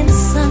Inside.